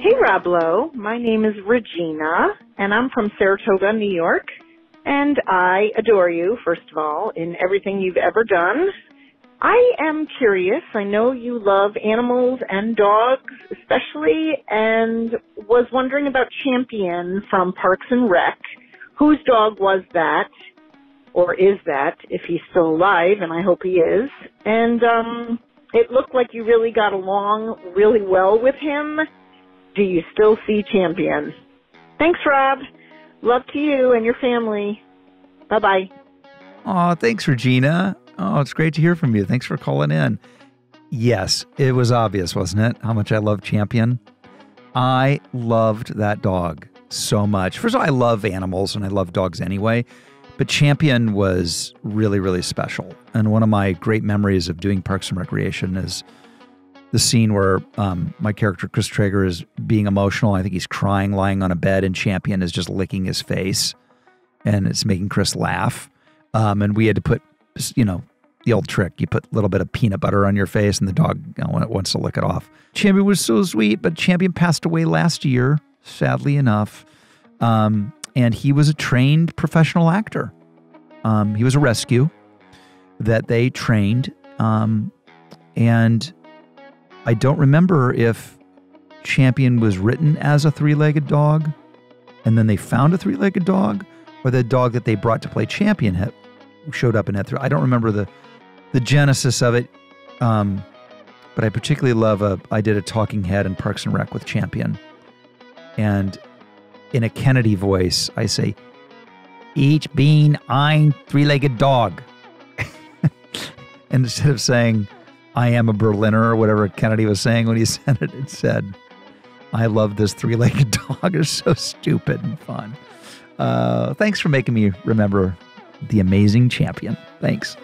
Hey, Rob Lowe. My name is Regina, and I'm from Saratoga, New York. And I adore you, first of all, in everything you've ever done. I am curious. I know you love animals and dogs, especially, and was wondering about Champion from Parks and Rec. Whose dog was that? Or is that, if he's still alive, and I hope he is. And, um, it looked like you really got along really well with him. Do you still see Champion? Thanks, Rob. Love to you and your family. Bye bye. Oh, thanks, Regina. Oh, it's great to hear from you. Thanks for calling in. Yes, it was obvious, wasn't it? How much I love Champion. I loved that dog so much. First of all, I love animals and I love dogs anyway, but Champion was really, really special. And one of my great memories of doing Parks and Recreation is the scene where um, my character Chris Traeger is being emotional. I think he's crying, lying on a bed, and Champion is just licking his face, and it's making Chris laugh. Um, and we had to put, you know, the old trick: you put a little bit of peanut butter on your face, and the dog you know, wants to lick it off. Champion was so sweet, but Champion passed away last year, sadly enough. Um, and he was a trained professional actor. Um, he was a rescue that they trained, um, and I don't remember if Champion was written as a three legged dog and then they found a three legged dog or the dog that they brought to play Champion had, showed up in that. Three. I don't remember the, the genesis of it. Um, but I particularly love a, I did a talking head in Parks and Rec with Champion. And in a Kennedy voice, I say, Ich bin ein three legged dog. and instead of saying, I am a Berliner or whatever Kennedy was saying when he said it, it said, I love this three legged dog. It's so stupid and fun. Uh, thanks for making me remember the amazing champion. Thanks.